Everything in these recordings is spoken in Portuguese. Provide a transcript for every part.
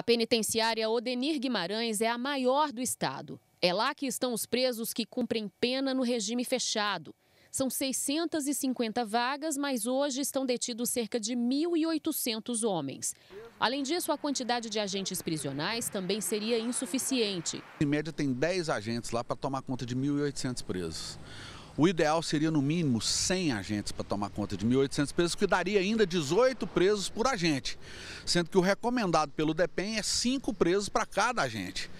A penitenciária Odenir Guimarães é a maior do estado. É lá que estão os presos que cumprem pena no regime fechado. São 650 vagas, mas hoje estão detidos cerca de 1.800 homens. Além disso, a quantidade de agentes prisionais também seria insuficiente. Em média, tem 10 agentes lá para tomar conta de 1.800 presos. O ideal seria, no mínimo, 100 agentes para tomar conta de 1.800 presos, que daria ainda 18 presos por agente, sendo que o recomendado pelo DEPEN é 5 presos para cada agente.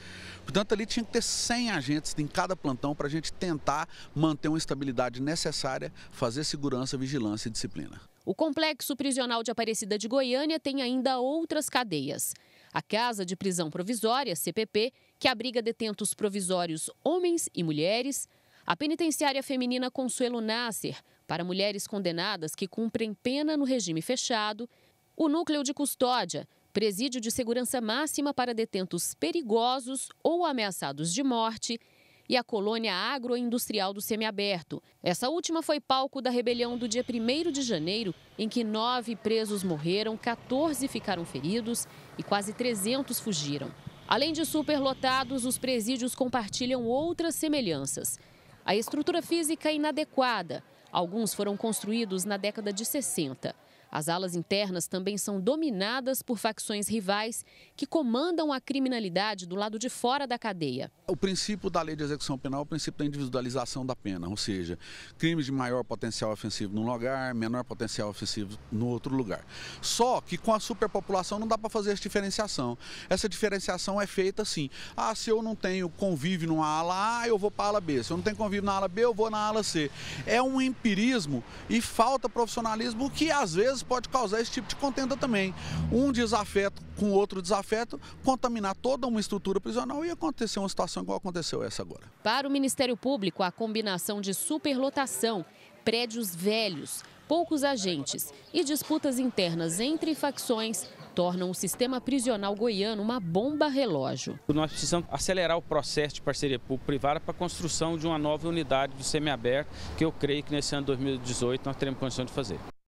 Portanto, ali tinha que ter 100 agentes em cada plantão para a gente tentar manter uma estabilidade necessária, fazer segurança, vigilância e disciplina. O complexo prisional de Aparecida de Goiânia tem ainda outras cadeias. A Casa de Prisão Provisória, CPP, que abriga detentos provisórios homens e mulheres. A Penitenciária Feminina Consuelo Nasser, para mulheres condenadas que cumprem pena no regime fechado. O Núcleo de Custódia, presídio de segurança máxima para detentos perigosos ou ameaçados de morte, e a colônia agroindustrial do semiaberto. Essa última foi palco da rebelião do dia 1 de janeiro, em que nove presos morreram, 14 ficaram feridos e quase 300 fugiram. Além de superlotados, os presídios compartilham outras semelhanças. A estrutura física inadequada. Alguns foram construídos na década de 60. As alas internas também são dominadas por facções rivais que comandam a criminalidade do lado de fora da cadeia. O princípio da lei de execução penal é o princípio da individualização da pena, ou seja, crimes de maior potencial ofensivo num lugar, menor potencial ofensivo no outro lugar. Só que com a superpopulação não dá para fazer essa diferenciação. Essa diferenciação é feita assim: ah, se eu não tenho convívio numa ala A, eu vou para a ala B. Se eu não tenho convívio na ala B, eu vou na ala C. É um empirismo e falta profissionalismo que às vezes vezes pode causar esse tipo de contenda também. Um desafeto com outro desafeto, contaminar toda uma estrutura prisional e acontecer uma situação igual aconteceu essa agora. Para o Ministério Público, a combinação de superlotação, prédios velhos, poucos agentes e disputas internas entre facções tornam o sistema prisional goiano uma bomba relógio. Nós precisamos acelerar o processo de parceria público-privada para a construção de uma nova unidade de semiaberto, que eu creio que nesse ano 2018 nós teremos condição de fazer.